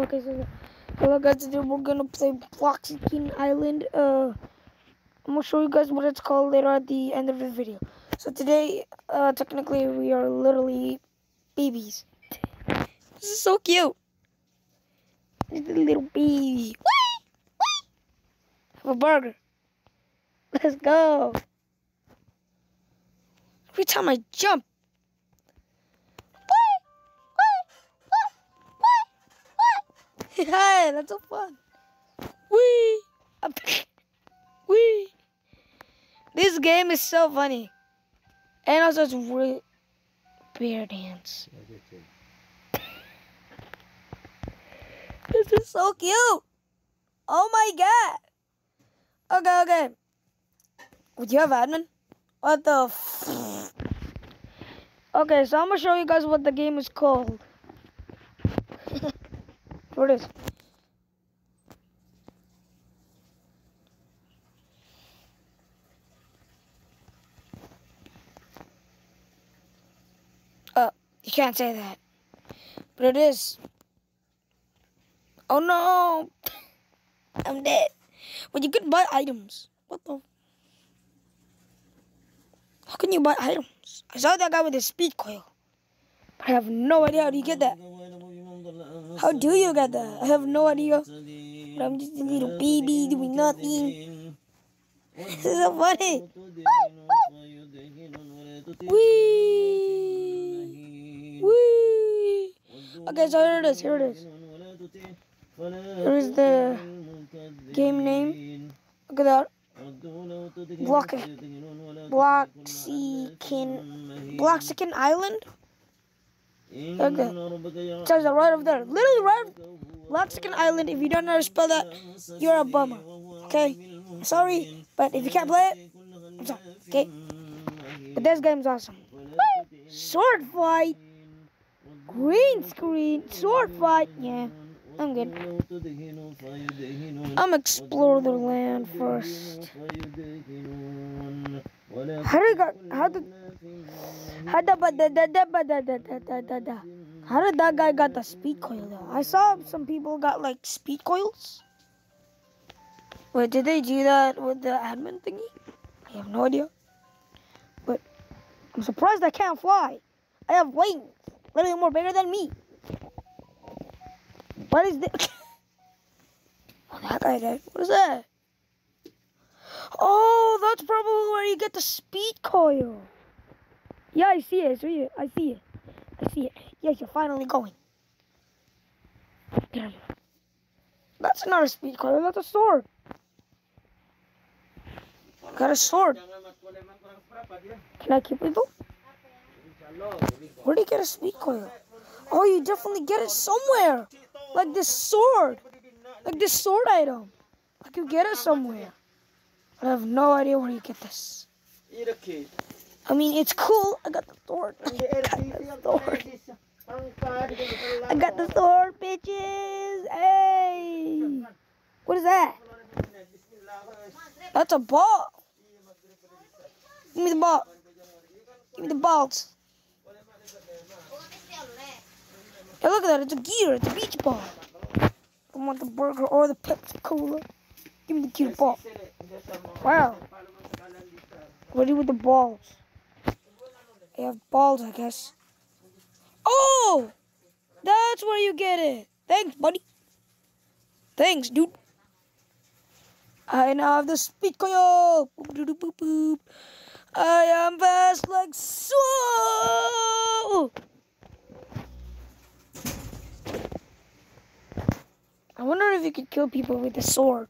Okay, so hello guys, today we're gonna play Block King Island. Uh, I'm gonna show you guys what it's called later at the end of the video. So today, uh, technically we are literally babies. This is so cute. Little baby. Wait, wait. Have a burger. Let's go. Every time I jump. Hey, that's so fun. Wee! Wee! This game is so funny. And also it's really bear dance. this is so cute. Oh my god. Okay, okay. Would you have admin? What the f Okay, so I'm gonna show you guys what the game is called. What is? Uh, you can't say that. But it is. Oh no! I'm dead. But you could buy items. What the? How can you buy items? I saw that guy with a speed coil. I have no idea how you get that. How do you get that? I have no idea. But I'm just a little baby doing nothing. this is so funny. Wee! Wee! Okay, so here it is. Here it is. Here is the game name. Look at that. Block Block Seeking Island. Okay. Says that right over there. Literally right Seeking Island. If you don't know how to spell that, you're a bummer. Okay? Sorry, but if you can't play it, I'm sorry. Okay? But this game's awesome. Sword fight. Green screen. Sword fight. Yeah. I'm good. I'm explore the land first. How did that guy got the speed coil though? I saw some people got like speed coils. Wait, did they do that with the admin thingy? I have no idea. But I'm surprised I can't fly. I have wings, literally more bigger than me. What is this? Oh, that guy died. What is that? Oh, that's probably where you get the speed coil. Yeah, I see it. I see it. I see it. I see it. Yes, you're finally going. Damn. That's not a speed coil. That's a sword. Got a sword. Can I keep it though? Where do you get a speed coil? Oh, you definitely get it somewhere. Like this sword. Like this sword item. Like you get it somewhere. I have no idea where you get this. I mean, it's cool. I got the sword. I got the sword. I got the sword, bitches. Hey. What is that? That's a ball. Give me the ball. Give me the balls. Hey, look at that. It's a gear. It's a beach ball. I want the burger or the Pepsi Cola. Give me the cute ball. Wow. What do you with the balls? I have balls, I guess. Oh! That's where you get it. Thanks, buddy. Thanks, dude. I now have the speed coil. I am fast like so. I wonder if you could kill people with a sword.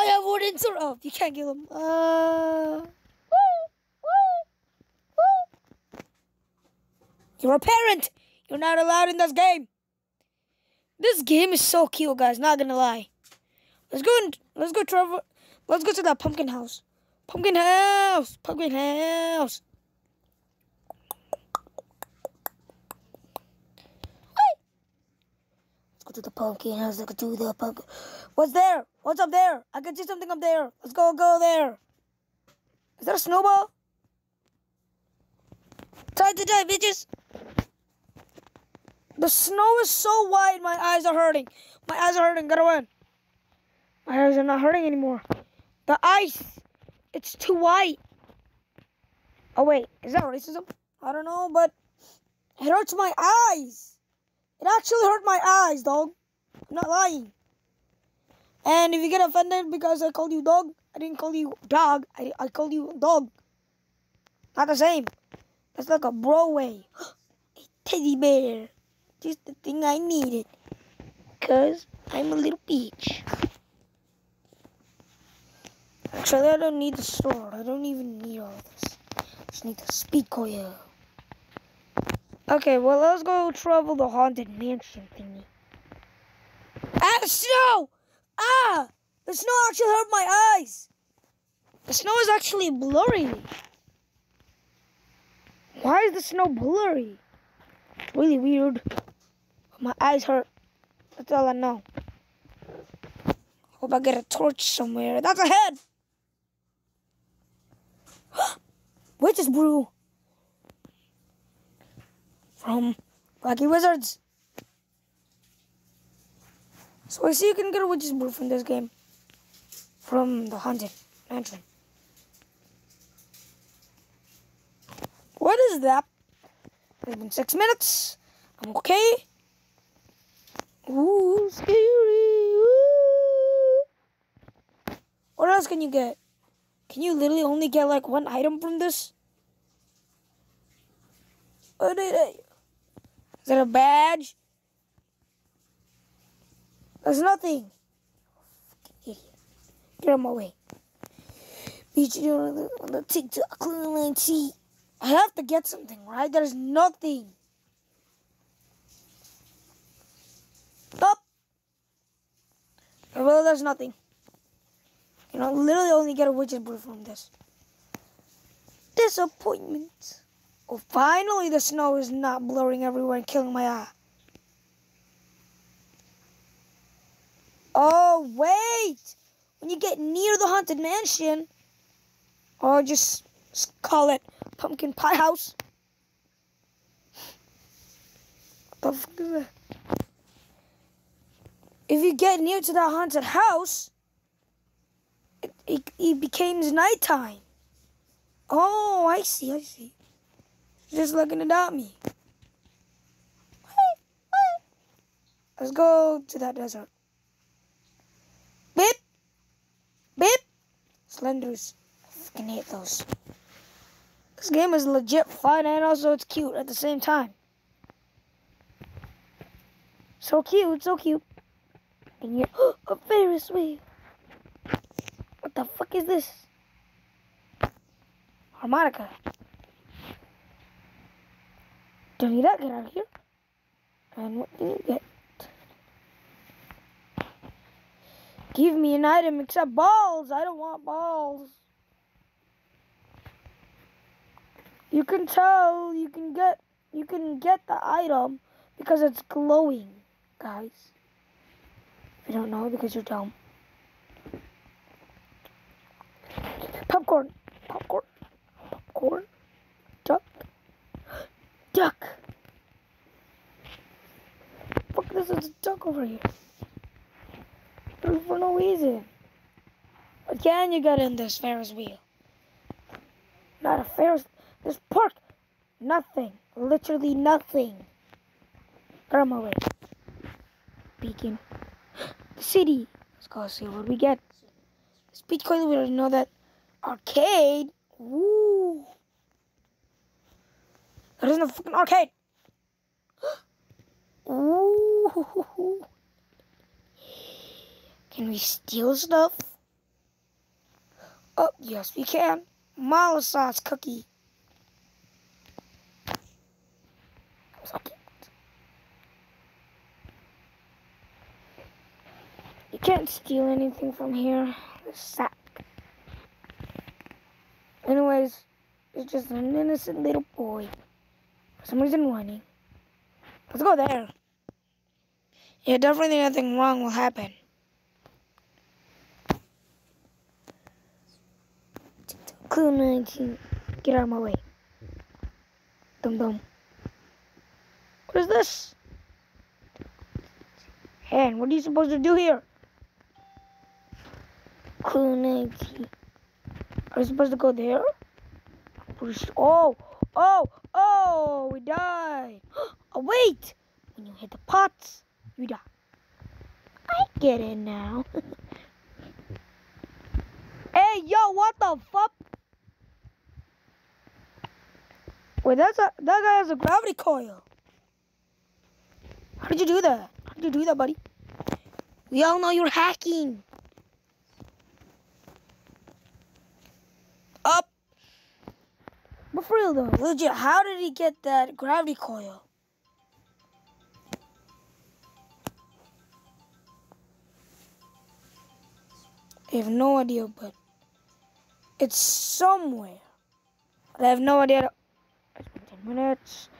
I have wooden sword. Oh, you can't kill them. Uh, You're a parent. You're not allowed in this game. This game is so cute, guys. Not gonna lie. Let's go. And, let's go, Trevor. Let's go to that pumpkin house. Pumpkin house. Pumpkin house. Go to the pumpkin house. Let's to the pumpkin. What's there? What's up there? I can see something up there. Let's go, go there. Is that a snowball? Time to die, bitches. The snow is so white, my eyes are hurting. My eyes are hurting. Gotta win. My eyes are not hurting anymore. The ice, it's too white. Oh wait, is that racism? I don't know, but it hurts my eyes. It actually hurt my eyes, dog. I'm not lying. And if you get offended because I called you dog, I didn't call you dog. I, I called you dog. Not the same. That's like a bro way. a teddy bear. Just the thing I needed. Because I'm a little peach. Actually, I don't need the sword. I don't even need all this. I just need the speed coil. Okay, well, let's go travel the haunted mansion thingy. Ah, the snow! Ah! The snow actually hurt my eyes. The snow is actually blurry. Why is the snow blurry? It's really weird. My eyes hurt. That's all I know. Hope I get a torch somewhere. That's a head! Witch's brew! From Wacky Wizards. So I see you can get a witch's brew from this game. From the haunted mansion. What is that? It's been six minutes. I'm okay. Ooh, scary. Ooh. What else can you get? Can you literally only get like one item from this? What is it? Is that a badge? There's nothing. Get out of my way. Beat you on the, on the TikTok line see. I have to get something, right? There's nothing. Stop. Well, there's nothing. You know, literally only get a witch's brew from this. Disappointment. Oh, finally the snow is not blurring everywhere and killing my eye. Oh, wait! When you get near the haunted mansion, or just call it pumpkin pie house. What the fuck is that? If you get near to that haunted house, it, it, it becomes nighttime. Oh, I see, I see. Just looking at me. Let's go to that desert. Beep! Beep! Slenders. I fucking hate those. This game is legit fun and also it's cute at the same time. So cute, so cute. And you're a Ferris wheel. What the fuck is this? Harmonica. Don't need that, get out of here. And what do you get? Give me an item except balls. I don't want balls. You can tell you can get you can get the item because it's glowing, guys. If you don't know because you're dumb. Popcorn. Popcorn. Popcorn. Duck. Fuck this is a duck over here. For no reason. Can you get in this Ferris wheel? Not a Ferris this park, nothing. Literally nothing. Get my way. Beacon. The city. Let's go see what we get. Speed coin, we already know that. Arcade. Woo. There isn't a fucking arcade. Ooh. Can we steal stuff? Oh, yes, we can. Mala sauce cookie. You can't steal anything from here. The sack. Anyways, it's just an innocent little boy. For some reason running. Let's go there. Yeah, definitely nothing wrong will happen. Clue 19. Get out of my way. Dum dum. What is this? hand. What are you supposed to do here? Kuneki. Are you supposed to go there? Oh, oh, oh, we died. Oh, wait. When you hit the pots, you die. I get it now. hey, yo, what the fuck? Wait, that's a, that guy has a gravity coil. How did you do that? How did you do that, buddy? We all know you're hacking. Up. But for real though, legit, how did he get that gravity coil? I have no idea, but it's somewhere. I have no idea. It's been 10 minutes.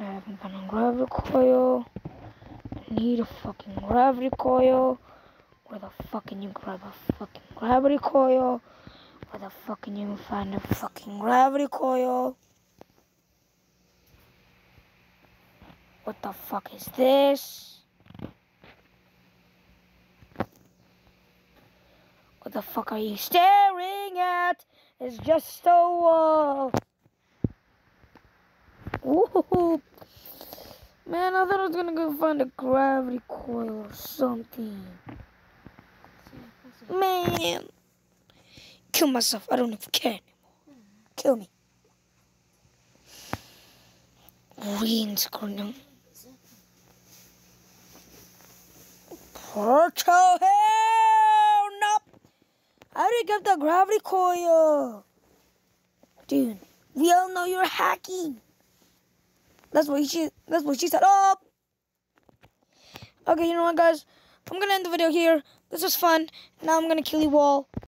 I haven't found a gravity coil. I need a fucking gravity coil. Where the fuck can you grab a fucking gravity coil? The fuck can you find a fucking gravity coil? What the fuck is this? What the fuck are you staring at? It's just a wall. Woohoo! Man, I thought I was gonna go find a gravity coil or something. Man! Kill myself. I don't even care anymore. Kill me. Green screen. Portal hell! Nope! How do you get the gravity coil? Dude, we all know you're hacking. That's what she that's what she said. Oh Okay, you know what guys? I'm gonna end the video here. This was fun. Now I'm gonna kill you all.